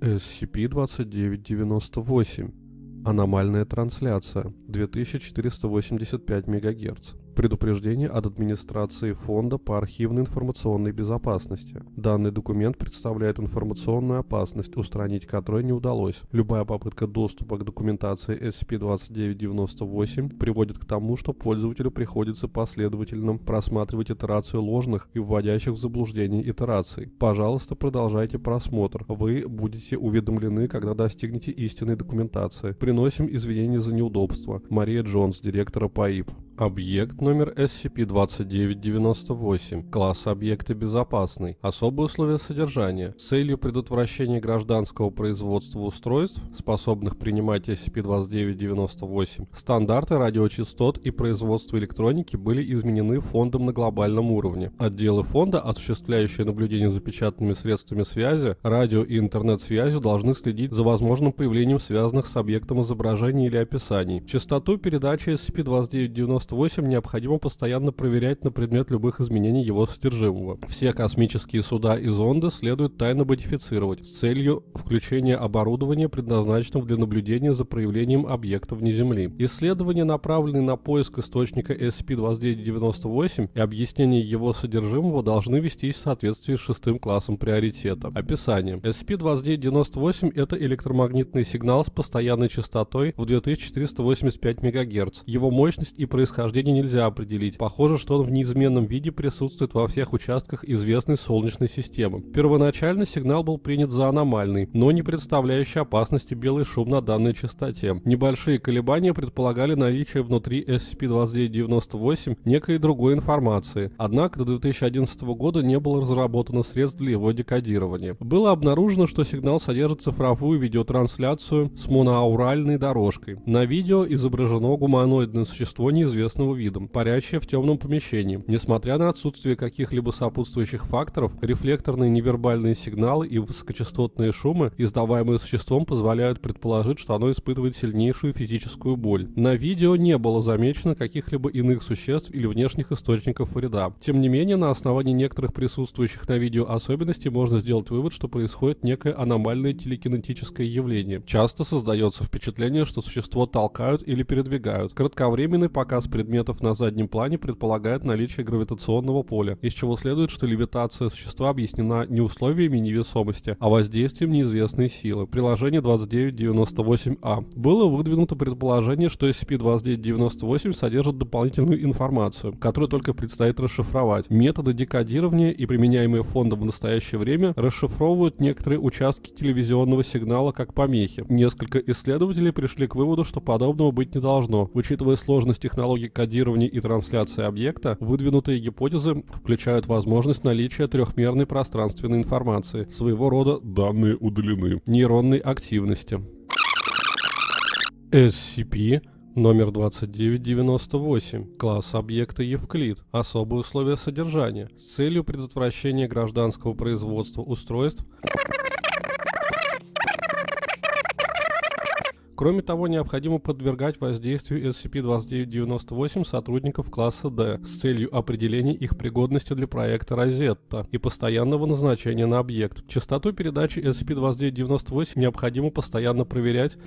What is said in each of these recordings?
SCP-2998. Аномальная трансляция. 2485 МГц. Предупреждение от администрации Фонда по архивной информационной безопасности. Данный документ представляет информационную опасность, устранить которой не удалось. Любая попытка доступа к документации SCP-2998 приводит к тому, что пользователю приходится последовательно просматривать итерацию ложных и вводящих в заблуждение итераций. Пожалуйста, продолжайте просмотр. Вы будете уведомлены, когда достигнете истинной документации. Приносим извинения за неудобства. Мария Джонс, директора ПАИП. Объект номер SCP-2998. Класс объекта безопасный. Особые условия содержания. С целью предотвращения гражданского производства устройств, способных принимать SCP-2998, стандарты радиочастот и производства электроники были изменены фондом на глобальном уровне. Отделы фонда, осуществляющие наблюдение за печатными средствами связи, радио и интернет-связью, должны следить за возможным появлением связанных с объектом изображений или описаний. Частоту передачи SCP-2998 98 необходимо постоянно проверять на предмет любых изменений его содержимого. Все космические суда и зонды следует тайно модифицировать с целью включения оборудования, предназначенного для наблюдения за проявлением объектов вне Земли. Исследования, направленные на поиск источника SCP-2998 и объяснение его содержимого, должны вестись в соответствии с шестым классом приоритета. Описание. SCP-2998 – это электромагнитный сигнал с постоянной частотой в 2485 МГц. Его мощность и происхождение происхождения нельзя определить. Похоже, что он в неизменном виде присутствует во всех участках известной Солнечной системы. Первоначально сигнал был принят за аномальный, но не представляющий опасности белый шум на данной частоте. Небольшие колебания предполагали наличие внутри SCP-2998 некой другой информации, однако до 2011 года не было разработано средств для его декодирования. Было обнаружено, что сигнал содержит цифровую видеотрансляцию с моноауральной дорожкой. На видео изображено гуманоидное существо неизвестного неизвестного вида, парящая в темном помещении. Несмотря на отсутствие каких-либо сопутствующих факторов, рефлекторные невербальные сигналы и высокочастотные шумы, издаваемые существом, позволяют предположить, что оно испытывает сильнейшую физическую боль. На видео не было замечено каких-либо иных существ или внешних источников вреда. Тем не менее, на основании некоторых присутствующих на видео особенностей можно сделать вывод, что происходит некое аномальное телекинетическое явление. Часто создается впечатление, что существо толкают или передвигают. Кратковременный показ предметов на заднем плане предполагает наличие гравитационного поля, из чего следует, что левитация существа объяснена не условиями невесомости, а воздействием неизвестной силы. Приложение 2998А. Было выдвинуто предположение, что SCP-2998 содержит дополнительную информацию, которую только предстоит расшифровать. Методы декодирования и применяемые фондом в настоящее время расшифровывают некоторые участки телевизионного сигнала как помехи. Несколько исследователей пришли к выводу, что подобного быть не должно. Учитывая сложность технологий кодирования и трансляции объекта, выдвинутые гипотезы включают возможность наличия трехмерной пространственной информации, своего рода данные удалены, нейронной активности. SCP Номер 2998. Класс объекта Евклид. Особые условия содержания. С целью предотвращения гражданского производства устройств Кроме того, необходимо подвергать воздействию SCP-2998 сотрудников класса D с целью определения их пригодности для проекта Розетта и постоянного назначения на объект. Частоту передачи SCP-2998 необходимо постоянно проверять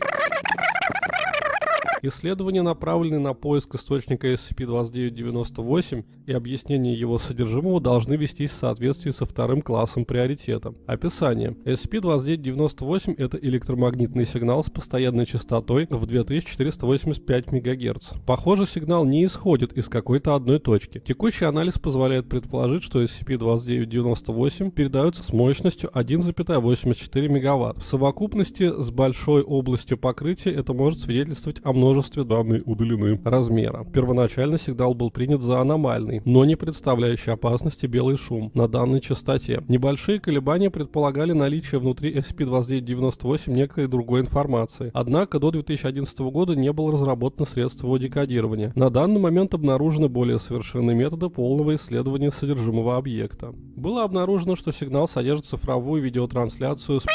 Исследования, направленные на поиск источника SCP-2998 и объяснение его содержимого, должны вестись в соответствии со вторым классом приоритета. Описание. SCP-2998 – это электромагнитный сигнал с постоянной частотой в 2485 МГц. Похоже, сигнал не исходит из какой-то одной точки. Текущий анализ позволяет предположить, что SCP-2998 передается с мощностью 1,84 МВт. В совокупности с большой областью покрытия это может свидетельствовать о множестве множестве данные удалены размера. Первоначально сигнал был принят за аномальный, но не представляющий опасности белый шум на данной частоте. Небольшие колебания предполагали наличие внутри SCP-2998 некой другой информации. Однако до 2011 года не было разработано средств его декодирования. На данный момент обнаружены более совершенные методы полного исследования содержимого объекта. Было обнаружено, что сигнал содержит цифровую видеотрансляцию с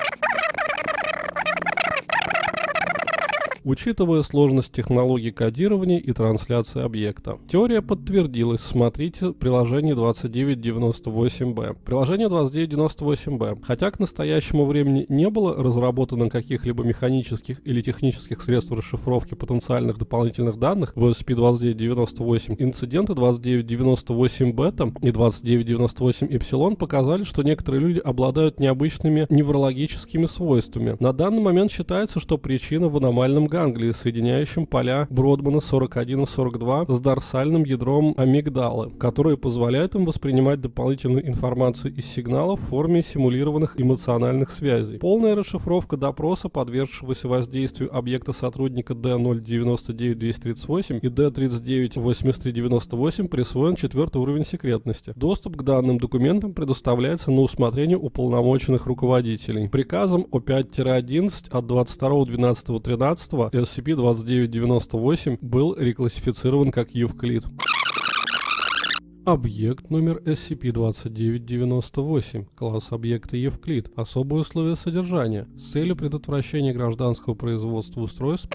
учитывая сложность технологий кодирования и трансляции объекта. Теория подтвердилась. Смотрите приложение 2998b. Приложение 2998b. Хотя к настоящему времени не было разработано каких-либо механических или технических средств расшифровки потенциальных дополнительных данных в SCP-2998, инциденты 2998 бета и 2998 эпсилон показали, что некоторые люди обладают необычными неврологическими свойствами. На данный момент считается, что причина в аномальном ганглии, соединяющем поля Бродмана 41 и 42 с дорсальным ядром амигдалы, которые позволяют им воспринимать дополнительную информацию из сигналов в форме симулированных эмоциональных связей. Полная расшифровка допроса, подвергшегося воздействию объекта сотрудника D099238 и D398398 присвоен четвертый уровень секретности. Доступ к данным документам предоставляется на усмотрение уполномоченных руководителей. Приказом О5-11 от 22.12.13 SCP-2998 был реклассифицирован как Евклид. Объект номер SCP-2998, класс объекта Евклид, особые условия содержания, с целью предотвращения гражданского производства устройств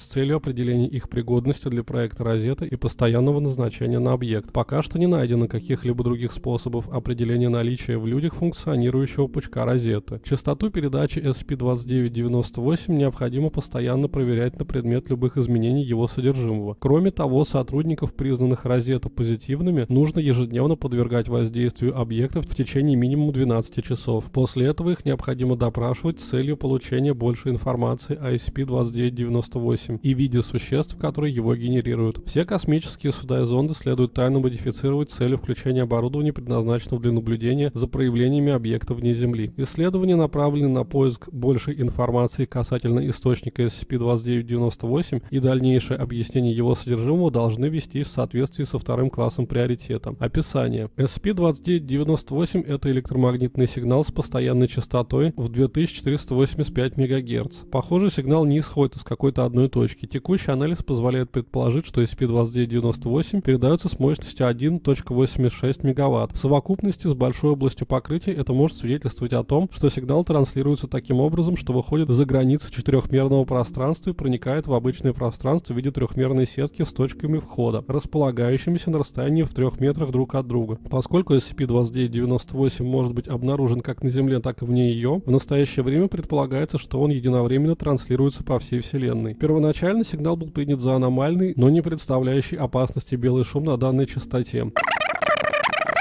с целью определения их пригодности для проекта Розета и постоянного назначения на объект. Пока что не найдено каких-либо других способов определения наличия в людях функционирующего пучка Розеты. Частоту передачи SCP-2998 необходимо постоянно проверять на предмет любых изменений его содержимого. Кроме того, сотрудников, признанных Розета позитивными, нужно ежедневно подвергать воздействию объектов в течение минимум 12 часов. После этого их необходимо допрашивать с целью получения больше информации о SCP-2998 8 и виде существ, которые его генерируют. Все космические суда и зонды следует тайно модифицировать с целью включения оборудования, предназначенного для наблюдения за проявлениями объектов вне Земли. Исследования направлены на поиск большей информации касательно источника SCP-2998 и дальнейшее объяснение его содержимого должны вестись в соответствии со вторым классом приоритета. Описание. SCP-2998 – это электромагнитный сигнал с постоянной частотой в 2485 МГц. Похоже, сигнал не исходит из какой-то одной точки. Текущий анализ позволяет предположить, что SCP-2998 передается с мощностью 1.86 МВт. В совокупности с большой областью покрытия это может свидетельствовать о том, что сигнал транслируется таким образом, что выходит за границы четырехмерного пространства и проникает в обычное пространство в виде трехмерной сетки с точками входа, располагающимися на расстоянии в трех метрах друг от друга. Поскольку SCP-2998 может быть обнаружен как на Земле, так и вне ее, в настоящее время предполагается, что он единовременно транслируется по всей Вселенной. Сигнал был принят за аномальный, но не представляющий опасности белый шум на данной частоте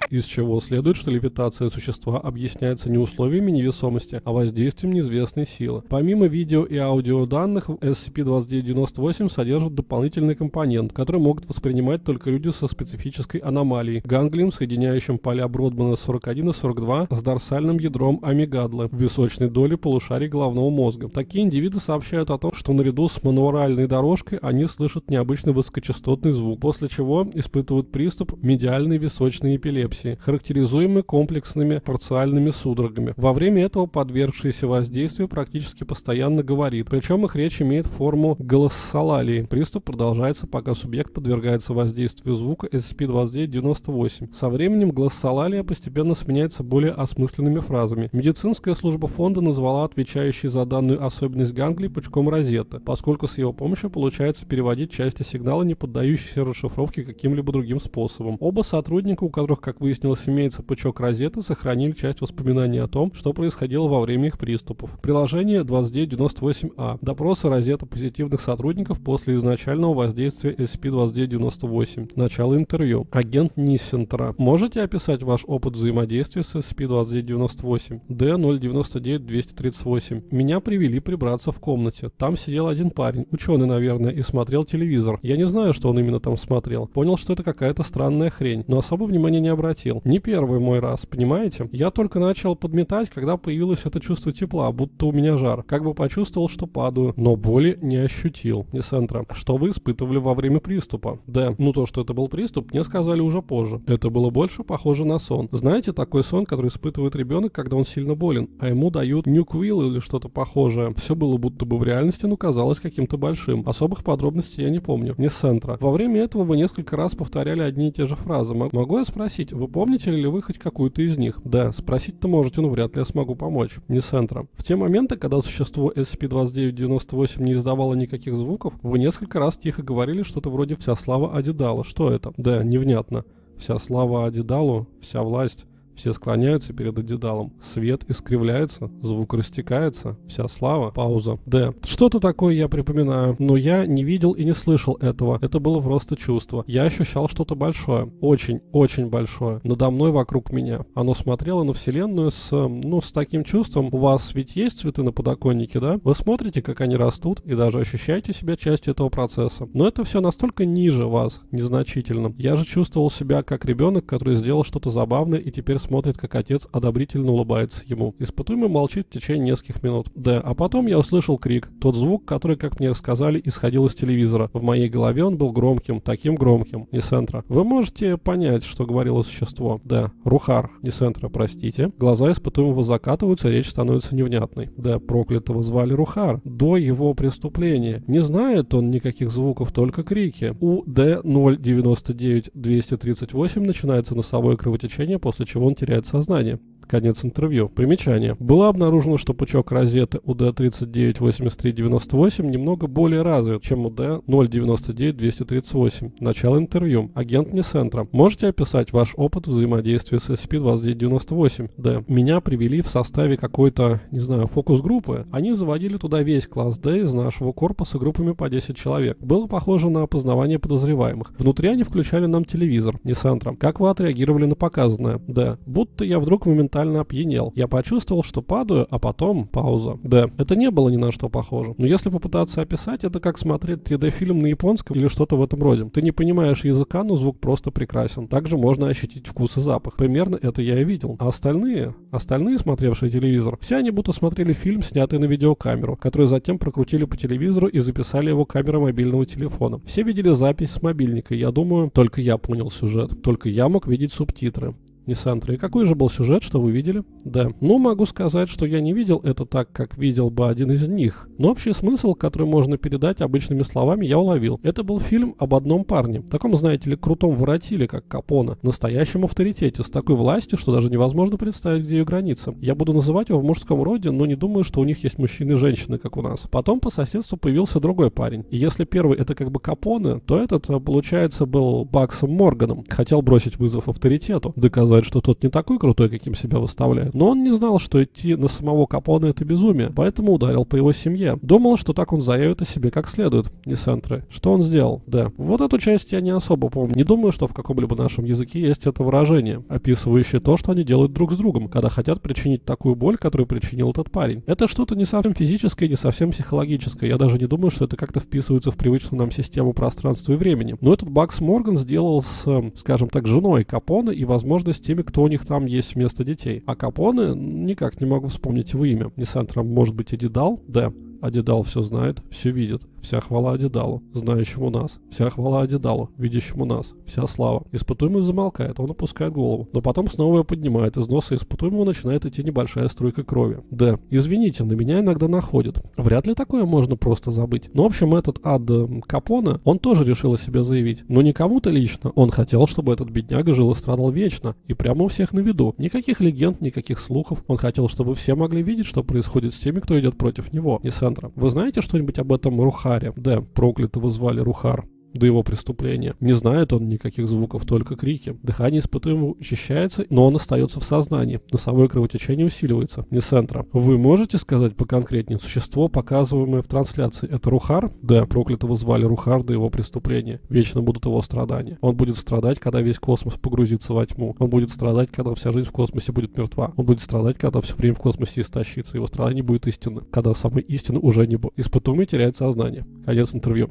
из чего следует, что левитация существа объясняется не условиями невесомости, а воздействием неизвестной силы. Помимо видео и аудио данных, SCP-2998 содержит дополнительный компонент, который могут воспринимать только люди со специфической аномалией – ганглием, соединяющим поля Бродмана 41 и 42 с дорсальным ядром амигадлы в височной доле полушарий головного мозга. Такие индивиды сообщают о том, что наряду с мануаральной дорожкой они слышат необычный высокочастотный звук, после чего испытывают приступ медиальной височной эпилепсии эпилепсии, характеризуемы комплексными парциальными судорогами. Во время этого подвергшийся воздействию практически постоянно говорит, причем их речь имеет форму голосолалии. Приступ продолжается, пока субъект подвергается воздействию звука SCP-2998. Со временем голосолалия постепенно сменяется более осмысленными фразами. Медицинская служба фонда назвала отвечающий за данную особенность ганглии пучком розета, поскольку с его помощью получается переводить части сигнала, не поддающиеся расшифровке каким-либо другим способом. Оба сотрудника, у которых, как вы выяснилось, имеется пучок розеты, сохранили часть воспоминаний о том, что происходило во время их приступов. Приложение 2998А. Допросы розета позитивных сотрудников после изначального воздействия SCP-2998. Начало интервью. Агент Ниссентера. Можете описать ваш опыт взаимодействия с SCP-2998? D-099-238. Меня привели прибраться в комнате. Там сидел один парень, ученый, наверное, и смотрел телевизор. Я не знаю, что он именно там смотрел. Понял, что это какая-то странная хрень, но особо внимания не обратил прекратил. Не первый мой раз, понимаете? Я только начал подметать, когда появилось это чувство тепла, будто у меня жар. Как бы почувствовал, что падаю, но боли не ощутил. Не Несентра. Что вы испытывали во время приступа? Д. Ну то, что это был приступ, мне сказали уже позже. Это было больше похоже на сон. Знаете, такой сон, который испытывает ребенок, когда он сильно болен, а ему дают нюквил или что-то похожее. Все было будто бы в реальности, но казалось каким-то большим. Особых подробностей я не помню. Не Несентра. Во время этого вы несколько раз повторяли одни и те же фразы. Могу я спросить, вы помните ли вы хоть какую-то из них? Да, спросить-то можете, но вряд ли я смогу помочь. Не центра. В те моменты, когда существо SCP-2998 не издавало никаких звуков, вы несколько раз тихо говорили что-то вроде «вся слава Адидала». Что это? Да, невнятно. Вся слава Адидалу, вся власть. Все склоняются перед Адидалом. Свет искривляется, звук растекается, вся слава. Пауза. Д. Что-то такое я припоминаю, но я не видел и не слышал этого. Это было просто чувство. Я ощущал что-то большое. Очень, очень большое. Надо мной, вокруг меня. Оно смотрело на Вселенную с, ну, с таким чувством. У вас ведь есть цветы на подоконнике, да? Вы смотрите, как они растут, и даже ощущаете себя частью этого процесса. Но это все настолько ниже вас, незначительно. Я же чувствовал себя как ребенок, который сделал что-то забавное и теперь смотрит, как отец одобрительно улыбается ему. Испытуемый молчит в течение нескольких минут. Д. А потом я услышал крик. Тот звук, который, как мне сказали, исходил из телевизора. В моей голове он был громким, таким громким. Несентра. Вы можете понять, что говорило существо? Д. Рухар. Несентра, простите. Глаза испытуемого закатываются, речь становится невнятной. Д. Проклятого звали Рухар. До его преступления. Не знает он никаких звуков, только крики. У Д 099 238 начинается носовое кровотечение, после чего он теряет сознание. Конец интервью. Примечание. Было обнаружено, что пучок розеты UD398398 немного более развит, чем UD099238. Начало интервью. Агент Несентра. Можете описать ваш опыт взаимодействия с SCP-2998? Д. Меня привели в составе какой-то, не знаю, фокус-группы. Они заводили туда весь класс D из нашего корпуса группами по 10 человек. Было похоже на опознавание подозреваемых. Внутри они включали нам телевизор. Несентра. Как вы отреагировали на показанное? Д. Будто я вдруг моментально моментально опьянел. Я почувствовал, что падаю, а потом пауза. Да, это не было ни на что похоже. Но если попытаться описать, это как смотреть 3D-фильм на японском или что-то в этом роде. Ты не понимаешь языка, но звук просто прекрасен. Также можно ощутить вкус и запах. Примерно это я и видел. А остальные, остальные, смотревшие телевизор, все они будто смотрели фильм, снятый на видеокамеру, который затем прокрутили по телевизору и записали его камерой мобильного телефона. Все видели запись с мобильника, я думаю, только я понял сюжет. Только я мог видеть субтитры. Нисантра. И какой же был сюжет, что вы видели? Да. Ну, могу сказать, что я не видел это так, как видел бы один из них. Но общий смысл, который можно передать обычными словами, я уловил. Это был фильм об одном парне. Таком, знаете ли, крутом воротиле, как Капона. Настоящем авторитете, с такой властью, что даже невозможно представить, где ее граница. Я буду называть его в мужском роде, но не думаю, что у них есть мужчины и женщины, как у нас. Потом по соседству появился другой парень. И если первый это как бы Капоне, то этот, получается, был Баксом Морганом. Хотел бросить вызов авторитету, доказать сказать, что тот не такой крутой, каким себя выставляет. Но он не знал, что идти на самого Капона это безумие, поэтому ударил по его семье. Думал, что так он заявит о себе как следует, не Сентры. Что он сделал? Да. Вот эту часть я не особо помню. Не думаю, что в каком-либо нашем языке есть это выражение, описывающее то, что они делают друг с другом, когда хотят причинить такую боль, которую причинил этот парень. Это что-то не совсем физическое, не совсем психологическое. Я даже не думаю, что это как-то вписывается в привычную нам систему пространства и времени. Но этот Бакс Морган сделал с, скажем так, женой Капона и возможность теми, кто у них там есть вместо детей. А Капоне никак не могу вспомнить его имя. Нисантра, может быть, Эдидал? Да. Адидал все знает, все видит. Вся хвала Адидалу, знающему нас. Вся хвала Адидалу, видящему нас. Вся слава. Испытуемый замолкает, он опускает голову. Но потом снова ее поднимает. Из носа испытуемого начинает идти небольшая струйка крови. Да, извините, на меня иногда находит. Вряд ли такое можно просто забыть. Но, в общем, этот ад э, Капона, он тоже решил о себе заявить. Но не кому-то лично. Он хотел, чтобы этот бедняга жил и страдал вечно. И прямо у всех на виду. Никаких легенд, никаких слухов. Он хотел, чтобы все могли видеть, что происходит с теми, кто идет против него. Не Сандра. Вы знаете что-нибудь об этом Руха Рухаре. Да, проклятого звали Рухар до его преступления. Не знает он никаких звуков, только крики. Дыхание испытуемого учащается, но он остается в сознании. Носовое кровотечение усиливается. Не центра. Вы можете сказать поконкретнее? Существо, показываемое в трансляции, это Рухар? Да, проклятого звали Рухар до его преступления. Вечно будут его страдания. Он будет страдать, когда весь космос погрузится во тьму. Он будет страдать, когда вся жизнь в космосе будет мертва. Он будет страдать, когда все время в космосе истощится. Его страдание будет истинно. Когда самой истины уже не будет. Испытуемый теряет сознание. Конец интервью.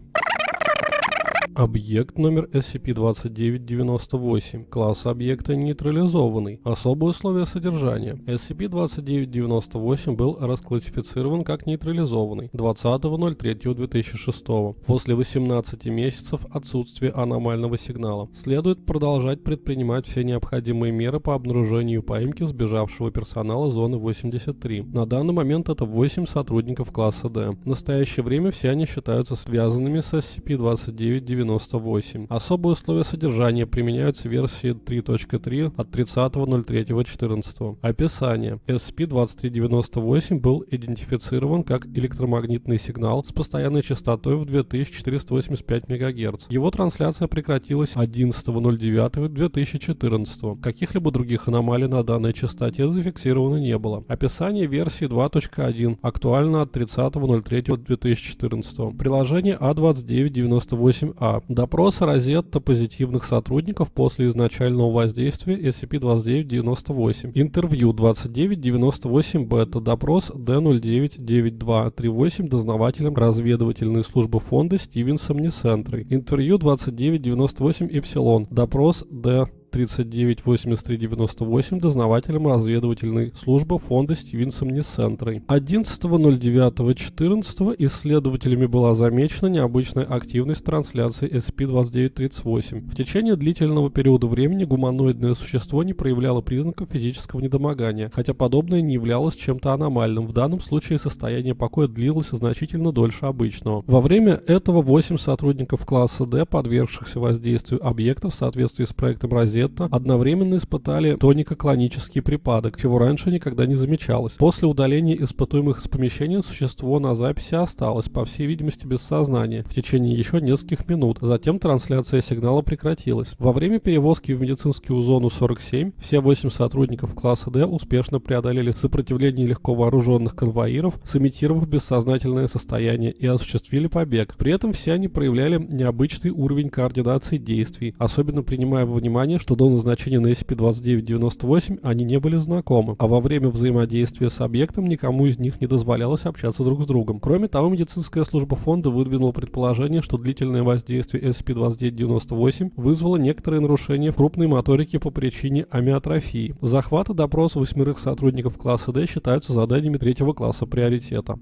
Объект номер SCP-2998. Класс объекта нейтрализованный. Особые условия содержания. SCP-2998 был расклассифицирован как нейтрализованный 20.03.2006. После 18 месяцев отсутствия аномального сигнала. Следует продолжать предпринимать все необходимые меры по обнаружению и поимке сбежавшего персонала зоны 83. На данный момент это 8 сотрудников класса D. В настоящее время все они считаются связанными с SCP-2998 SCP-2998. Особые условия содержания применяются в версии 3.3 от 30.03.14. Описание. SCP-2398 был идентифицирован как электромагнитный сигнал с постоянной частотой в 2485 МГц. Его трансляция прекратилась 11.09.2014. Каких-либо других аномалий на данной частоте зафиксировано не было. Описание версии 2.1 актуально от 30.03.2014. Приложение А2998А. Допрос Розетта позитивных сотрудников после изначального воздействия SCP-2998. Интервью 2998 бета. Допрос D099238 дознавателем разведывательной службы фонда Стивенсом Несентрой. Интервью 2998 Эпсилон. Допрос D 398398 дознавателем разведывательной службы фонда Стивенсом Несентрой. 11.09.14 исследователями была замечена необычная активность трансляции SCP-2938. В течение длительного периода времени гуманоидное существо не проявляло признаков физического недомогания, хотя подобное не являлось чем-то аномальным. В данном случае состояние покоя длилось значительно дольше обычного. Во время этого 8 сотрудников класса D, подвергшихся воздействию объектов в соответствии с проектом Розетта, Розетта одновременно испытали тонико-клонический припадок, чего раньше никогда не замечалось. После удаления испытуемых из помещения существо на записи осталось, по всей видимости, без сознания, в течение еще нескольких минут. Затем трансляция сигнала прекратилась. Во время перевозки в медицинскую зону 47 все 8 сотрудников класса D успешно преодолели сопротивление легко вооруженных конвоиров, сымитировав бессознательное состояние и осуществили побег. При этом все они проявляли необычный уровень координации действий, особенно принимая во внимание, что до назначения на SCP-2998 они не были знакомы, а во время взаимодействия с объектом никому из них не дозволялось общаться друг с другом. Кроме того, медицинская служба фонда выдвинула предположение, что длительное воздействие SCP-2998 вызвало некоторые нарушения в крупной моторике по причине амиотрофии. Захват и допрос восьмерых сотрудников класса D считаются заданиями третьего класса приоритета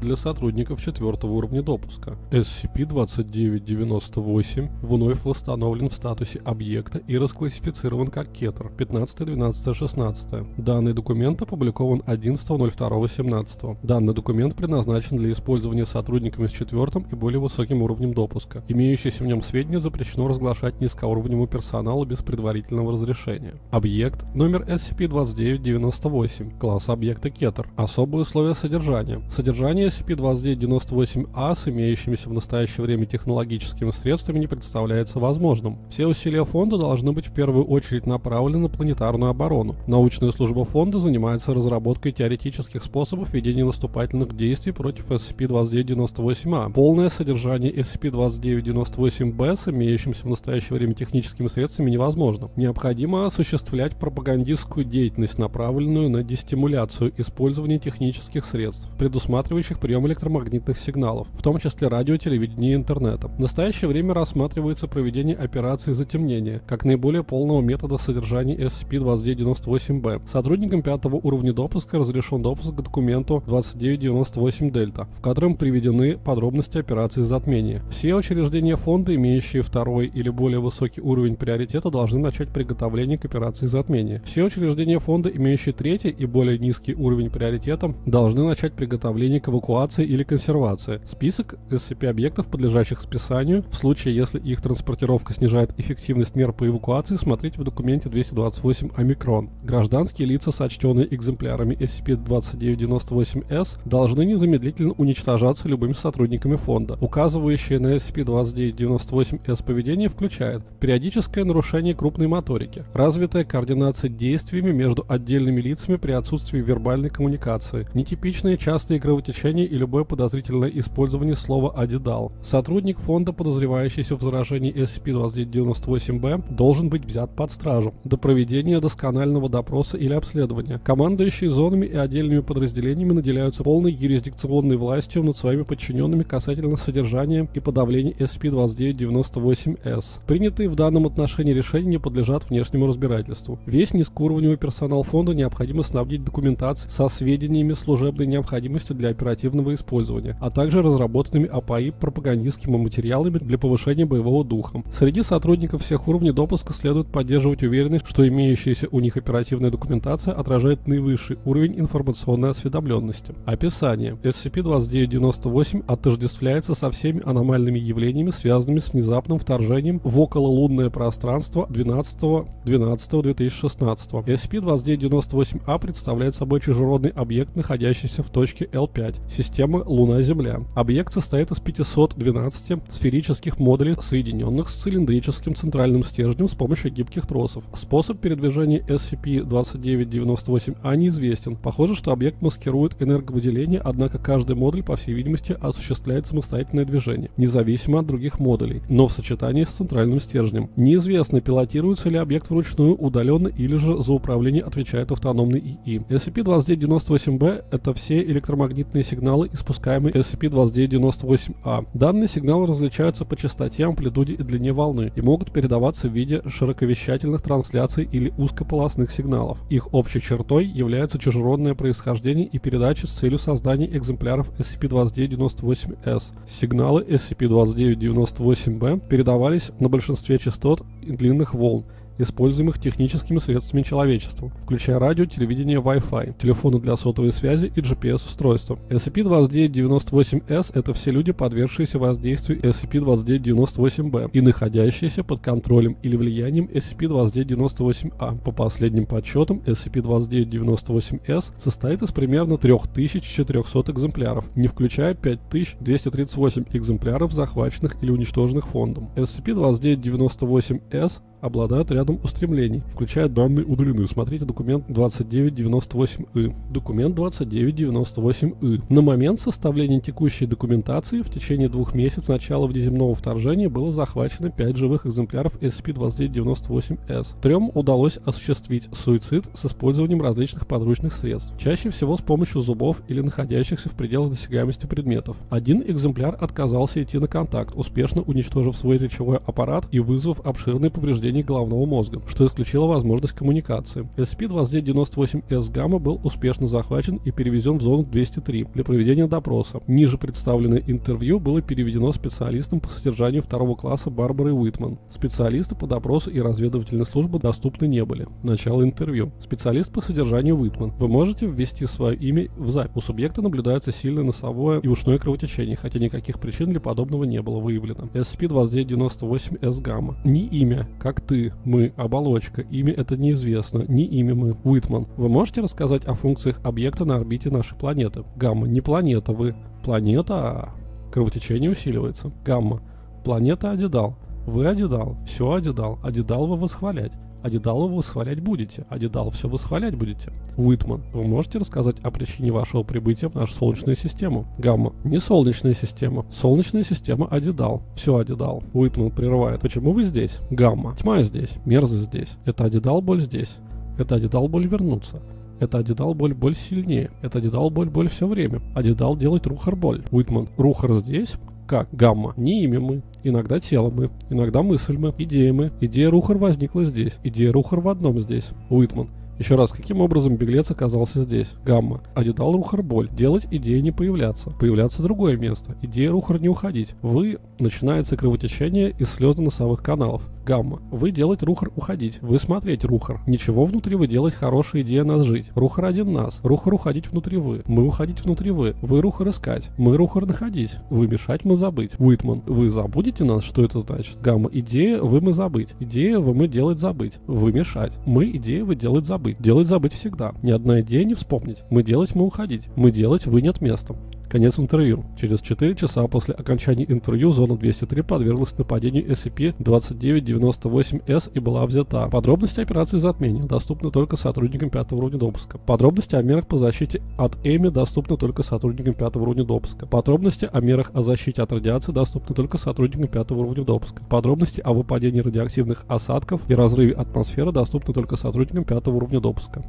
для сотрудников четвертого уровня допуска. SCP-2998 вновь восстановлен в статусе объекта и расклассифицирован как кетер 15.12.16. Данный документ опубликован 11.02.17. Данный документ предназначен для использования сотрудниками с четвертым и более высоким уровнем допуска. Имеющиеся в нем сведения запрещено разглашать низкоуровневому персоналу без предварительного разрешения. Объект номер SCP-2998. Класс объекта кетер. Особые условия содержания. Содержание SCP-2998-A с имеющимися в настоящее время технологическими средствами не представляется возможным. Все усилия фонда должны быть в первую очередь направлены на планетарную оборону. Научная служба фонда занимается разработкой теоретических способов ведения наступательных действий против SCP-2998-A. Полное содержание SCP-2998-B с имеющимся в настоящее время техническими средствами невозможно. Необходимо осуществлять пропагандистскую деятельность, направленную на дестимуляцию использования технических средств, предусматривающих прием электромагнитных сигналов, в том числе радио, телевидения и интернета. В настоящее время рассматривается проведение операции затемнения, как наиболее полного метода содержания SCP-2998-B. Сотрудникам пятого уровня допуска разрешен допуск к документу 2998 Дельта, в котором приведены подробности операции затмения. Все учреждения фонда, имеющие второй или более высокий уровень приоритета, должны начать приготовление к операции затмения. Все учреждения фонда, имеющие третий и более низкий уровень приоритета, должны начать приготовление к эвакуации эвакуация или консервация. Список SCP-объектов, подлежащих списанию, в случае, если их транспортировка снижает эффективность мер по эвакуации, смотрите в документе 228 омикрон. Гражданские лица, сочтенные экземплярами SCP-2998-S, должны незамедлительно уничтожаться любыми сотрудниками фонда. Указывающее на SCP-2998-S поведение включает периодическое нарушение крупной моторики, развитая координация действиями между отдельными лицами при отсутствии вербальной коммуникации, нетипичные частые кровотечения нарушение и любое подозрительное использование слова «адидал». Сотрудник фонда, подозревающийся в заражении SCP-2998-B, должен быть взят под стражу до проведения досконального допроса или обследования. Командующие зонами и отдельными подразделениями наделяются полной юрисдикционной властью над своими подчиненными касательно содержания и подавления SCP-2998-S. Принятые в данном отношении решения не подлежат внешнему разбирательству. Весь низкоуровневый персонал фонда необходимо снабдить документацией со сведениями служебной необходимости для оперативной оперативного использования, а также разработанными АПАИ пропагандистскими материалами для повышения боевого духа. Среди сотрудников всех уровней допуска следует поддерживать уверенность, что имеющаяся у них оперативная документация отражает наивысший уровень информационной осведомленности. Описание. SCP-2998 отождествляется со всеми аномальными явлениями, связанными с внезапным вторжением в окололунное пространство 12-12-2016. SCP-2998-A представляет собой чужеродный объект, находящийся в точке L5 системы Луна-Земля. Объект состоит из 512 сферических модулей, соединенных с цилиндрическим центральным стержнем с помощью гибких тросов. Способ передвижения SCP-2998-A неизвестен. Похоже, что объект маскирует энерговыделение, однако каждый модуль, по всей видимости, осуществляет самостоятельное движение, независимо от других модулей, но в сочетании с центральным стержнем. Неизвестно, пилотируется ли объект вручную, удаленно или же за управление отвечает автономный ИИ. SCP-2998-B — это все электромагнитные сигналы, испускаемые SCP-2998-A. Данные сигналы различаются по частоте, амплитуде и длине волны и могут передаваться в виде широковещательных трансляций или узкополосных сигналов. Их общей чертой является чужеродное происхождение и передача с целью создания экземпляров SCP-2998-S. Сигналы SCP-2998-B передавались на большинстве частот длинных волн, используемых техническими средствами человечества, включая радио, телевидение, Wi-Fi, телефоны для сотовой связи и GPS-устройства. SCP-2998-S — это все люди, подвергшиеся воздействию SCP-2998-B и находящиеся под контролем или влиянием SCP-2998-A. По последним подсчетам, SCP-2998-S состоит из примерно 3400 экземпляров, не включая 5238 экземпляров захваченных или уничтоженных фондом. SCP-2998-S обладают рядом устремлений, включая данные удалены. Смотрите документ 2998-И. Документ 2998-И. На момент составления текущей документации в течение двух месяцев начала внеземного вторжения было захвачено 5 живых экземпляров SCP-2998-S. Трем удалось осуществить суицид с использованием различных подручных средств, чаще всего с помощью зубов или находящихся в пределах досягаемости предметов. Один экземпляр отказался идти на контакт, успешно уничтожив свой речевой аппарат и вызвав обширные повреждения повреждений головного мозга, что исключило возможность коммуникации. SCP-2998-S гамма был успешно захвачен и перевезен в зону 203 для проведения допроса. Ниже представленное интервью было переведено специалистом по содержанию второго класса Барбарой Уитман. Специалисты по допросу и разведывательной службы доступны не были. Начало интервью. Специалист по содержанию Уитман. Вы можете ввести свое имя в запись. У субъекта наблюдается сильное носовое и ушное кровотечение, хотя никаких причин для подобного не было выявлено. SCP-2998-S гамма. Ни имя, как ты, мы, оболочка. Имя это неизвестно. Не имя мы. Уитман. Вы можете рассказать о функциях объекта на орбите нашей планеты? Гамма. Не планета вы. Планета, а кровотечение усиливается. Гамма. Планета Адидал. Вы Адидал. Все Адидал. Адидал вы восхвалять. Адидала вы восхвалять будете. Адидал все восхвалять будете. Уитман, вы можете рассказать о причине вашего прибытия в нашу Солнечную систему? Гамма, не Солнечная система. Солнечная система Адидал. Все Адидал. Уитман прерывает. Почему вы здесь? Гамма. Тьма здесь. Мерзость здесь. Это Адидал боль здесь. Это Адидал боль вернуться. Это Адидал боль боль сильнее. Это Адидал боль боль все время. Адидал делает Рухар боль. Уитман. Рухар здесь? Как? Гамма. Не имя мы. Иногда тело мы. Иногда мысль мы. Идея мы. Идея Рухар возникла здесь. Идея Рухар в одном здесь. Уитман. Еще раз, каким образом беглец оказался здесь? Гамма. Адидал Рухар боль. Делать идея не появляться. Появляться другое место. Идея Рухар не уходить. Вы. Начинается кровотечение из слезно-носовых каналов. Гамма. Вы делать Рухар уходить. Вы смотреть Рухар. Ничего внутри вы делать хорошая идея нас жить. Рухар один нас. Рухар уходить внутри вы. Мы уходить внутри вы. Вы Рухар искать. Мы Рухар находить. Вы мешать, мы забыть. Уитман. Вы забудете нас? Что это значит? Гамма. Идея вы мы забыть. Идея вы мы делать забыть. Вы мешать. Мы идея вы делать забыть забыть. Делать забыть всегда. Ни одна идея не вспомнить. Мы делать, мы уходить. Мы делать, вы нет места. Конец интервью. Через 4 часа после окончания интервью зона 203 подверглась нападению SCP-2998-S и была взята. Подробности операции затмения доступны только сотрудникам 5 уровня допуска. Подробности о мерах по защите от ЭМИ доступны только сотрудникам 5 уровня допуска. Подробности о мерах о защите от радиации доступны только сотрудникам 5 уровня допуска. Подробности о выпадении радиоактивных осадков и разрыве атмосферы доступны только сотрудникам 5 уровня допуска.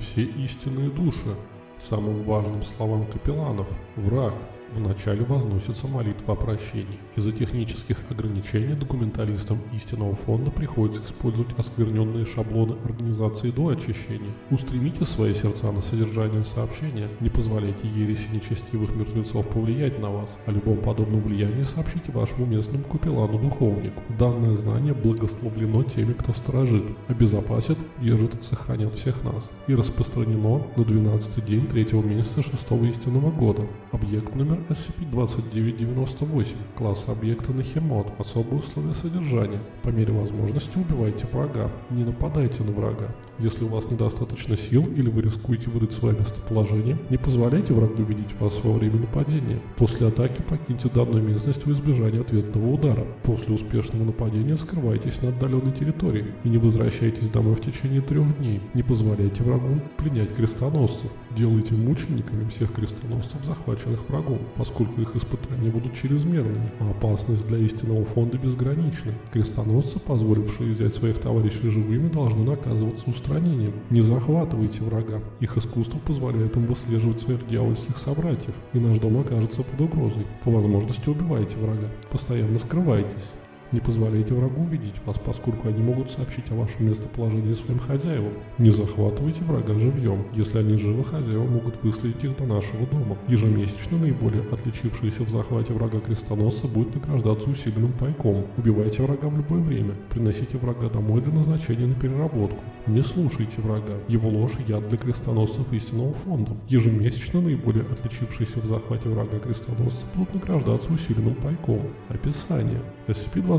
Все истинные души, самым важным словам капелланов, враг, Вначале возносится молитва о прощении. Из-за технических ограничений документалистам истинного фонда приходится использовать оскверненные шаблоны организации до очищения. Устремите свои сердца на содержание сообщения, не позволяйте ереси нечестивых мертвецов повлиять на вас. О любом подобном влиянии сообщите вашему местному капеллану-духовнику. Данное знание благословлено теми, кто сторожит, обезопасит, держит и сохранят всех нас. И распространено на 12 день третьего месяца шестого истинного года. Объект номер SCP-2998, класс объекта Нахемот, особые условия содержания. По мере возможности убивайте врага, не нападайте на врага. Если у вас недостаточно сил или вы рискуете выдать свое местоположение, не позволяйте врагу видеть вас во время нападения. После атаки покиньте данную местность в избежание ответного удара. После успешного нападения скрывайтесь на отдаленной территории и не возвращайтесь домой в течение трех дней. Не позволяйте врагу пленять крестоносцев. Делайте мучениками всех крестоносцев, захваченных врагом поскольку их испытания будут чрезмерными, а опасность для истинного фонда безгранична. Крестоносцы, позволившие взять своих товарищей живыми, должны наказываться устранением. Не захватывайте врага. Их искусство позволяет им выслеживать своих дьявольских собратьев, и наш дом окажется под угрозой. По возможности убивайте врага. Постоянно скрывайтесь. Не позволяйте врагу увидеть вас, поскольку они могут сообщить о вашем местоположении своим хозяевам. Не захватывайте врага живьем. Если они живы, хозяева могут выследить их до нашего дома. Ежемесячно наиболее отличившийся в захвате врага крестоносца будет награждаться усиленным пайком. Убивайте врага в любое время. Приносите врага домой для назначения на переработку. Не слушайте врага. Его ложь – яд для крестоносцев истинного фонда. Ежемесячно наиболее отличившийся в захвате врага крестоносца будут награждаться усиленным пайком. Описание.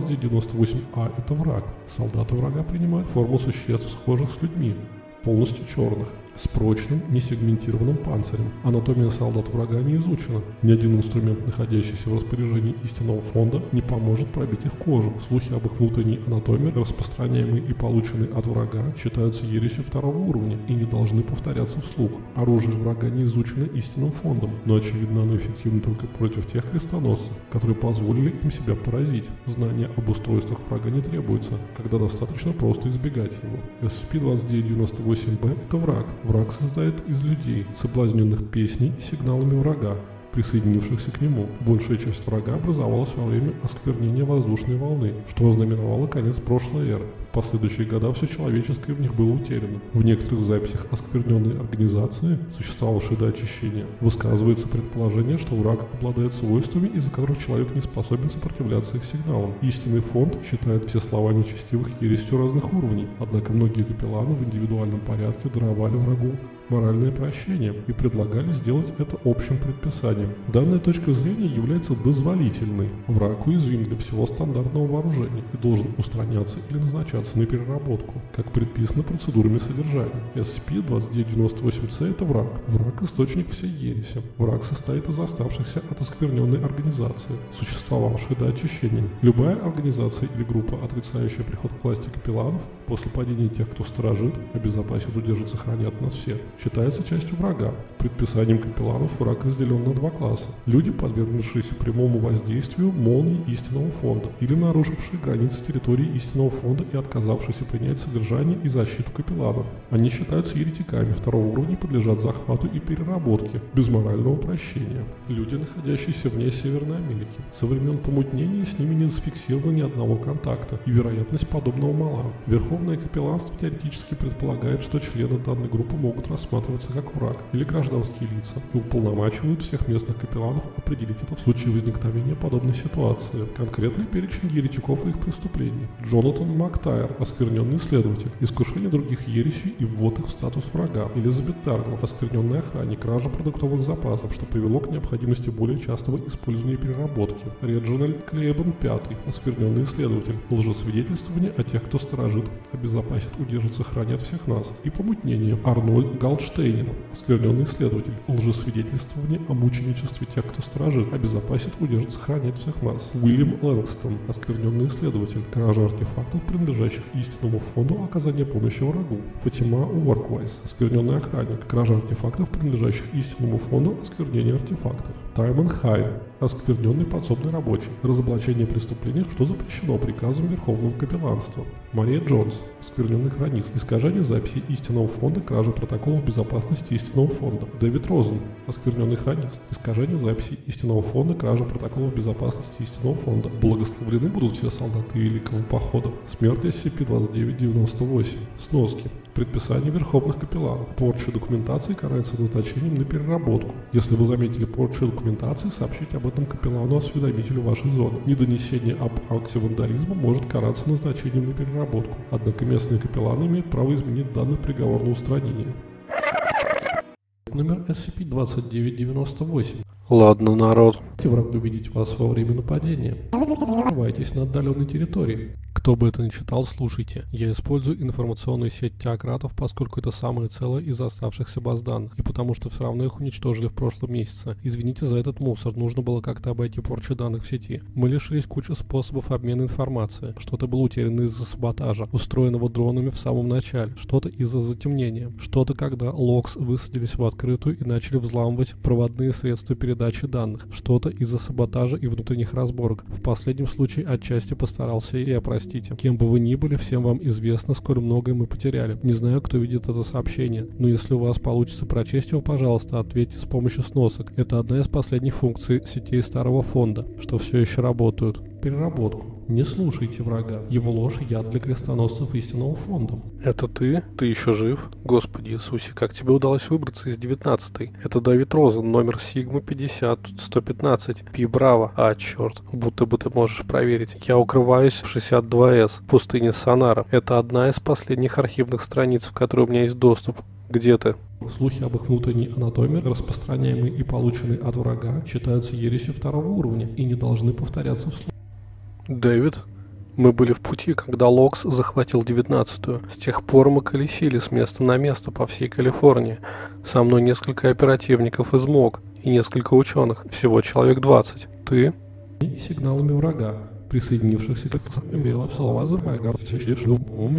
SCP-20 99-98А – это враг. Солдаты врага принимают форму существ, схожих с людьми, полностью черных с прочным, несегментированным панцирем. Анатомия солдат врага не изучена. Ни один инструмент, находящийся в распоряжении истинного фонда, не поможет пробить их кожу. Слухи об их внутренней анатомии, распространяемые и полученные от врага, считаются ересью второго уровня и не должны повторяться вслух. Оружие врага не изучено истинным фондом, но очевидно оно эффективно только против тех крестоносцев, которые позволили им себя поразить. Знание об устройствах врага не требуется, когда достаточно просто избегать его. SCP-2998-B – это враг, Враг создает из людей, соблазненных песней и сигналами врага, присоединившихся к нему. Большая часть врага образовалась во время осквернения воздушной волны, что ознаменовало конец прошлой эры. В последующие года все человеческое в них было утеряно. В некоторых записях оскверненной организации, существовавшей до очищения, высказывается предположение, что враг обладает свойствами, из-за которых человек не способен сопротивляться их сигналам. Истинный фонд считает все слова нечестивых ересью разных уровней, однако многие капелланы в индивидуальном порядке даровали врагу моральное прощение и предлагали сделать это общим предписанием. Данная точка зрения является дозволительной. Враг уязвим для всего стандартного вооружения и должен устраняться или назначаться на переработку, как предписано процедурами содержания. SCP-2998-C – это враг. Враг – источник всей ереси. Враг состоит из оставшихся от оскверненной организации, существовавшей до очищения. Любая организация или группа, отрицающая приход к власти капелланов, после падения тех, кто сторожит, обезопасит, удержит, сохранят нас всех, считается частью врага. Предписанием капелланов враг разделен на два класса. Люди, подвергнувшиеся прямому воздействию молний истинного фонда или нарушившие границы территории истинного фонда и отказавшиеся принять содержание и защиту капелланов. Они считаются еретиками второго уровня и подлежат захвату и переработке, без морального прощения. Люди, находящиеся вне Северной Америки. Со времен помутнения с ними не зафиксировано ни одного контакта, и вероятность подобного мала. Верховное капелланство теоретически предполагает, что члены данной группы могут рассматривать рассматриваться как враг или гражданские лица и уполномачивают всех местных капелланов определить это в случае возникновения подобной ситуации. Конкретный перечень еретиков и их преступлений. Джонатан Мактайр, оскверненный исследователь, искушение других ересей и ввод их в статус врага. Элизабет Тарглов, оскверненный охранник, кража продуктовых запасов, что привело к необходимости более частого использования переработки. Реджинальд Клейбон, пятый, оскверненный исследователь, лжесвидетельствование о тех, кто сторожит, обезопасит, удержит, сохранят всех нас. И помутнение. Арнольд Галч Штейнер, оскверненный исследователь, лжесвидетельствование о мученичестве тех, кто сторожит, обезопасит, удержит, сохранять всех нас. Уильям Лэнгстон, оскверненный исследователь, кража артефактов, принадлежащих истинному фонду оказания помощи врагу. Фатима Уорквайс, оскверненный охранник, кража артефактов, принадлежащих истинному фонду осквернения артефактов. Таймон Хайн, оскверненный подсобный рабочий, разоблачение преступлений, что запрещено приказом Верховного Капелланства. Мария Джонс, оскверненный хронист, искажение записи истинного фонда, кража протоколов безопасности истинного фонда. Дэвид Розен, оскверненный хронист, искажение записи истинного фонда, кража протоколов безопасности истинного фонда. Благословлены будут все солдаты Великого Похода. Смерть SCP-2998. Сноски. Предписание верховных капелланов. Порча документации карается назначением на переработку. Если вы заметили порчу документации, сообщите об этом капеллану-осведомителю вашей зоны. Недонесение об акте вандализма может караться назначением на переработку. Однако местные капелланы имеют право изменить данный приговор на устранение. Номер SCP-2998. Ладно, народ. Враг увидеть вас во время нападения. Оставайтесь на отдаленной территории. Кто бы это ни читал, слушайте. Я использую информационную сеть теократов, поскольку это самое целое из оставшихся баз данных, и потому что все равно их уничтожили в прошлом месяце. Извините за этот мусор, нужно было как-то обойти порчу данных в сети. Мы лишились кучи способов обмена информацией. Что-то было утеряно из-за саботажа, устроенного дронами в самом начале, что-то из-за затемнения, что-то когда локс высадились в открытую и начали взламывать проводные средства передачи данных, что-то из-за саботажа и внутренних разборок. В последнем случае отчасти постарался и опросить простите. Кем бы вы ни были, всем вам известно, сколь многое мы потеряли. Не знаю, кто видит это сообщение, но если у вас получится прочесть его, пожалуйста, ответьте с помощью сносок. Это одна из последних функций сетей старого фонда, что все еще работают переработку. Не слушайте врага. Его ложь – яд для крестоносцев истинного фонда. Это ты? Ты еще жив? Господи Иисусе, как тебе удалось выбраться из девятнадцатой? Это Давид Розен, номер Сигма 50, 115. Пи Браво. А, черт. Будто бы ты можешь проверить. Я укрываюсь в 62С, в пустыне Сонара. Это одна из последних архивных страниц, в которой у меня есть доступ. Где ты? Слухи об их внутренней анатомии, распространяемые и полученные от врага, считаются ересью второго уровня и не должны повторяться вслух. Дэвид, мы были в пути, когда Локс захватил девятнадцатую. С тех пор мы колесили с места на место по всей Калифорнии. Со мной несколько оперативников из МОК и несколько ученых, всего человек 20. Ты? И сигналами врага, присоединившихся к слова Азербайджан,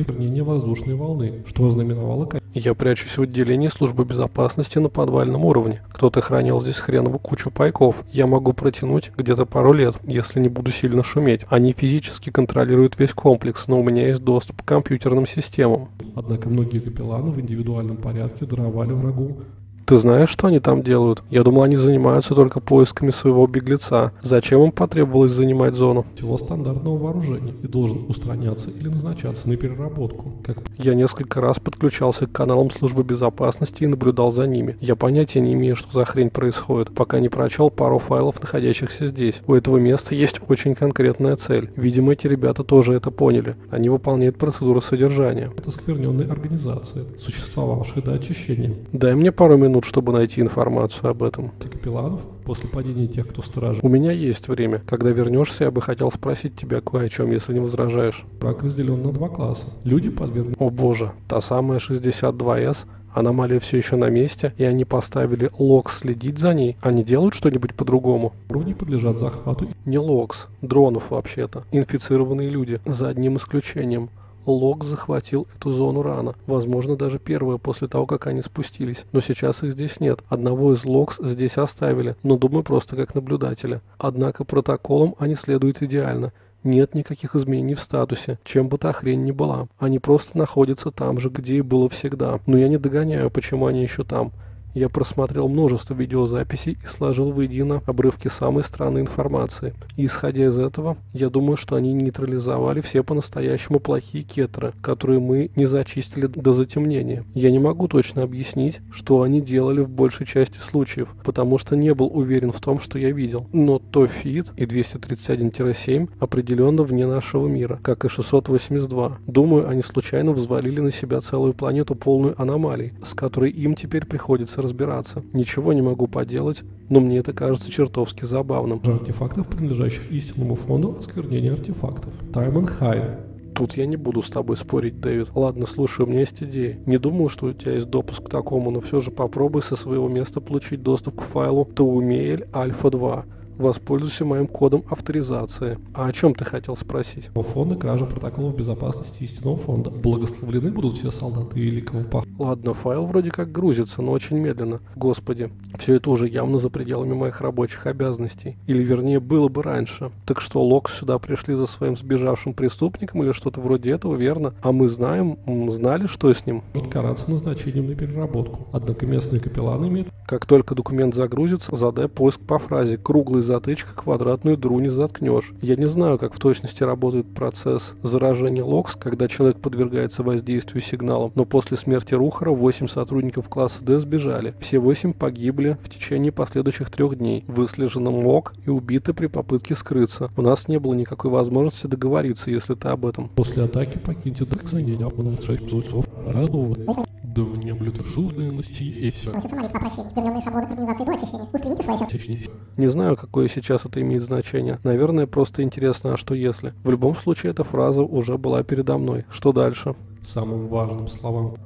вернение воздушной волны, что ознаменовало я прячусь в отделении службы безопасности на подвальном уровне. Кто-то хранил здесь хренову кучу пайков. Я могу протянуть где-то пару лет, если не буду сильно шуметь. Они физически контролируют весь комплекс, но у меня есть доступ к компьютерным системам. Однако многие капелланы в индивидуальном порядке даровали врагу ты знаешь, что они там делают? Я думал, они занимаются только поисками своего беглеца. Зачем им потребовалось занимать зону? Всего стандартного вооружения и должен устраняться или назначаться на переработку. Как... Я несколько раз подключался к каналам службы безопасности и наблюдал за ними. Я понятия не имею, что за хрень происходит, пока не прочел пару файлов, находящихся здесь. У этого места есть очень конкретная цель. Видимо, эти ребята тоже это поняли. Они выполняют процедуру содержания. Это скверненные организации, существовавшие до очищения. Дай мне пару минут минут, чтобы найти информацию об этом. Капелланов? После падения тех, кто стражи. У меня есть время. Когда вернешься, я бы хотел спросить тебя кое о чем, если не возражаешь. Брак разделен на два класса. Люди подвергнуты... О боже, та самая 62С Аномалия все еще на месте, и они поставили Локс следить за ней. Они делают что-нибудь по-другому? Уровни подлежат захвату. Не Локс, дронов вообще-то. Инфицированные люди, за одним исключением. Лок захватил эту зону рано, возможно даже первая после того, как они спустились, но сейчас их здесь нет. Одного из Локс здесь оставили, но думаю просто как наблюдателя. Однако протоколам они следуют идеально. Нет никаких изменений в статусе, чем бы та хрень ни была. Они просто находятся там же, где и было всегда. Но я не догоняю, почему они еще там. Я просмотрел множество видеозаписей и сложил воедино обрывки самой странной информации. И исходя из этого, я думаю, что они нейтрализовали все по-настоящему плохие кетеры, которые мы не зачистили до затемнения. Я не могу точно объяснить, что они делали в большей части случаев, потому что не был уверен в том, что я видел. Но то фит и 231-7 определенно вне нашего мира, как и 682. Думаю, они случайно взвалили на себя целую планету полную аномалий, с которой им теперь приходится разбираться. Ничего не могу поделать, но мне это кажется чертовски забавным. Артефактов, принадлежащих истинному фонду осквернения артефактов. Таймон Хайм. Тут я не буду с тобой спорить, Дэвид. Ладно, слушай, у меня есть идея. Не думаю, что у тебя есть допуск к такому, но все же попробуй со своего места получить доступ к файлу Таумеэль Альфа 2. Воспользуйся моим кодом авторизации. А о чем ты хотел спросить? Фонды кражи протоколов безопасности истинного фонда. Благословлены будут все солдаты великого похода. Ладно, файл вроде как грузится, но очень медленно. Господи, все это уже явно за пределами моих рабочих обязанностей. Или вернее, было бы раньше. Так что, Локс сюда пришли за своим сбежавшим преступником или что-то вроде этого, верно? А мы знаем, знали, что с ним? Может караться назначением на переработку. Однако местные капелланы имеют... Как только документ загрузится, задай поиск по фразе «круглый затычка, квадратную дру не заткнешь». Я не знаю, как в точности работает процесс заражения Локс, когда человек подвергается воздействию сигналом, но после смерти Рухара 8 сотрудников класса D сбежали. Все 8 погибли в течение последующих трех дней, выслежены МОК и убиты при попытке скрыться. У нас не было никакой возможности договориться, если ты об этом. После атаки покиньте Дексонения, обманул 6 псульцов. Радованы. Да внемлют журналисти и все. Не знаю, какое сейчас это имеет значение. Наверное, просто интересно, а что если? В любом случае, эта фраза уже была передо мной. Что дальше? Самым важным словам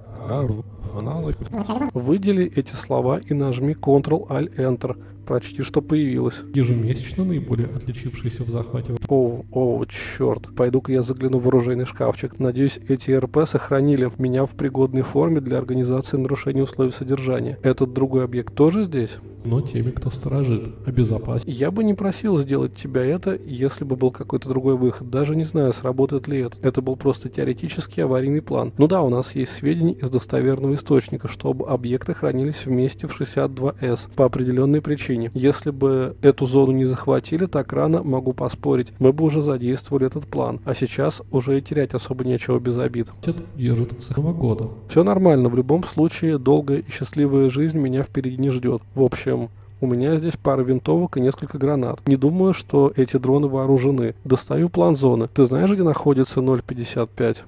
Выдели эти слова и нажми Ctrl-Alt-Enter. Почти что появилось. Ежемесячно наиболее отличившиеся в захвате. О, о, черт. Пойду-ка я загляну в оружейный шкафчик. Надеюсь, эти РП сохранили меня в пригодной форме для организации нарушения условий содержания. Этот другой объект тоже здесь? Но теми, кто сторожит, обезопасить. Я бы не просил сделать тебя это, если бы был какой-то другой выход. Даже не знаю, сработает ли это. Это был просто теоретический аварийный план. Ну да, у нас есть сведения из достоверного источника, что объекты хранились вместе в 62С по определенной причине. Если бы эту зону не захватили так рано, могу поспорить, мы бы уже задействовали этот план. А сейчас уже и терять особо нечего без обид. Держит с этого года. Все нормально, в любом случае долгая и счастливая жизнь меня впереди не ждет. В общем, у меня здесь пара винтовок и несколько гранат. Не думаю, что эти дроны вооружены. Достаю план зоны. Ты знаешь, где находится 055?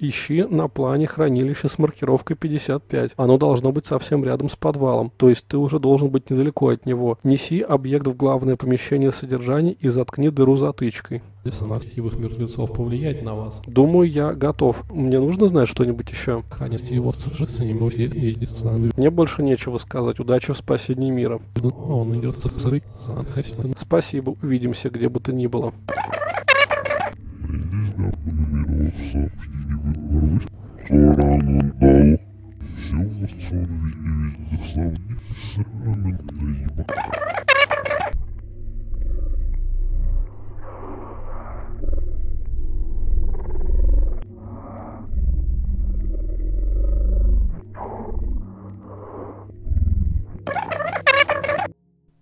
Ищи на плане хранилище с маркировкой 55. Оно должно быть совсем рядом с подвалом. То есть ты уже должен быть недалеко от него. Неси объект в главное помещение содержания и заткни дыру затычкой десанактивых мертвецов повлиять на вас. Думаю, я готов. Мне нужно знать что-нибудь еще. Хранить его с ним Мне больше нечего сказать. Удачи в спасении мира. Он идет Спасибо. Увидимся, где бы то ни было. Все восстановить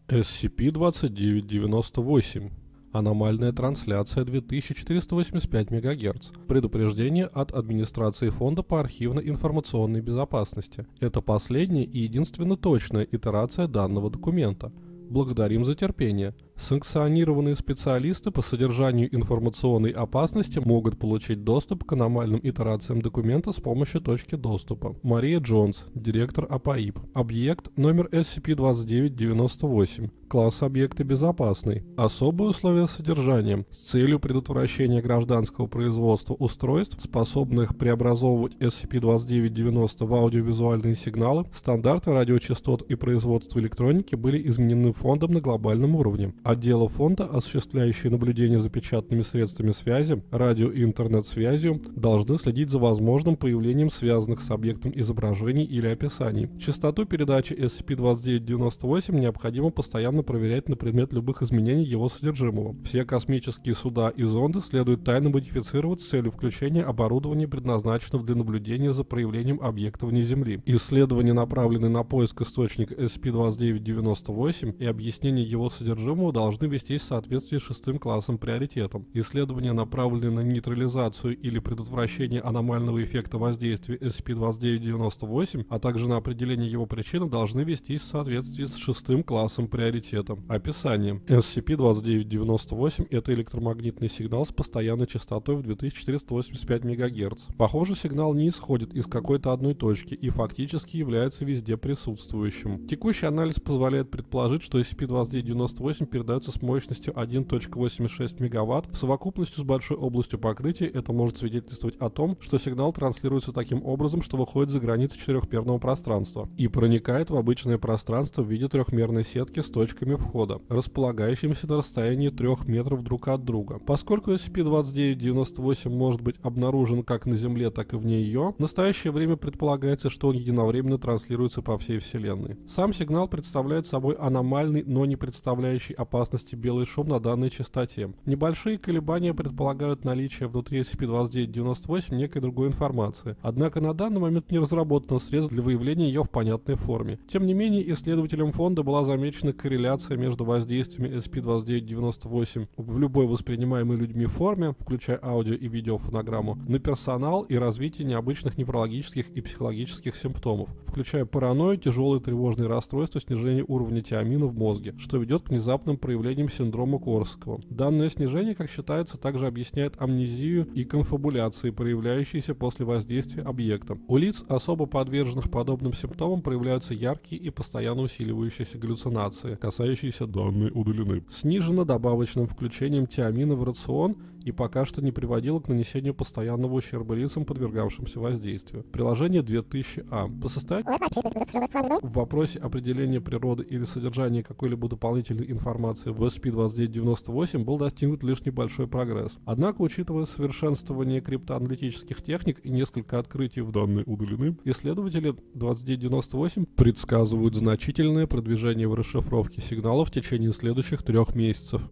SCP-2998. Аномальная трансляция 2485 МГц. Предупреждение от администрации Фонда по архивно-информационной безопасности. Это последняя и единственно точная итерация данного документа. Благодарим за терпение. Санкционированные специалисты по содержанию информационной опасности могут получить доступ к аномальным итерациям документа с помощью точки доступа. Мария Джонс, директор АПАИП. Объект номер SCP-2998. Класс объекта безопасный. Особые условия содержания. С целью предотвращения гражданского производства устройств, способных преобразовывать SCP-2990 в аудиовизуальные сигналы, стандарты радиочастот и производства электроники были изменены фондом на глобальном уровне. Отделы фонда, осуществляющие наблюдение за печатными средствами связи, радио и интернет-связью, должны следить за возможным появлением связанных с объектом изображений или описаний. Частоту передачи SCP-2998 необходимо постоянно проверять на предмет любых изменений его содержимого. Все космические суда и зонды следует тайно модифицировать с целью включения оборудования, предназначенного для наблюдения за проявлением объекта вне Земли. Исследования, направленные на поиск источника SCP-2998 и объяснение его содержимого, должны вестись в соответствии с шестым классом приоритетом. Исследования, направленные на нейтрализацию или предотвращение аномального эффекта воздействия SCP-2998, а также на определение его причины, должны вестись в соответствии с шестым классом приоритета. Описание. SCP-2998 – это электромагнитный сигнал с постоянной частотой в 2485 МГц. Похоже, сигнал не исходит из какой-то одной точки и фактически является везде присутствующим. Текущий анализ позволяет предположить, что SCP-2998 перед передается с мощностью 1.86 МВт. В совокупности с большой областью покрытия это может свидетельствовать о том, что сигнал транслируется таким образом, что выходит за границы четырехмерного пространства и проникает в обычное пространство в виде трехмерной сетки с точками входа, располагающимися на расстоянии трех метров друг от друга. Поскольку SCP-2998 может быть обнаружен как на Земле, так и вне ее, в настоящее время предполагается, что он единовременно транслируется по всей Вселенной. Сам сигнал представляет собой аномальный, но не представляющий опасности белый шум на данной частоте. Небольшие колебания предполагают наличие внутри SCP-2998 некой другой информации, однако на данный момент не разработано средств для выявления ее в понятной форме. Тем не менее, исследователям фонда была замечена корреляция между воздействиями SCP-2998 в любой воспринимаемой людьми форме, включая аудио и видеофонограмму, на персонал и развитие необычных неврологических и психологических симптомов, включая паранойю, тяжелые тревожные расстройства, снижение уровня тиамина в мозге, что ведет к внезапным проявлениям синдрома Корсакова. Данное снижение, как считается, также объясняет амнезию и конфабуляции, проявляющиеся после воздействия объекта. У лиц, особо подверженных подобным симптомам, проявляются яркие и постоянно усиливающиеся галлюцинации, касающиеся данной удалены. Снижено добавочным включением тиамина в рацион и пока что не приводило к нанесению постоянного ущерба лицам, подвергавшимся воздействию. Приложение 2000А. По состоянию в вопросе определения природы или содержания какой-либо дополнительной информации в SCP-2998 был достигнут лишь небольшой прогресс. Однако, учитывая совершенствование криптоаналитических техник и несколько открытий в данной удалены, исследователи 2998 предсказывают значительное продвижение в расшифровке сигналов в течение следующих трех месяцев.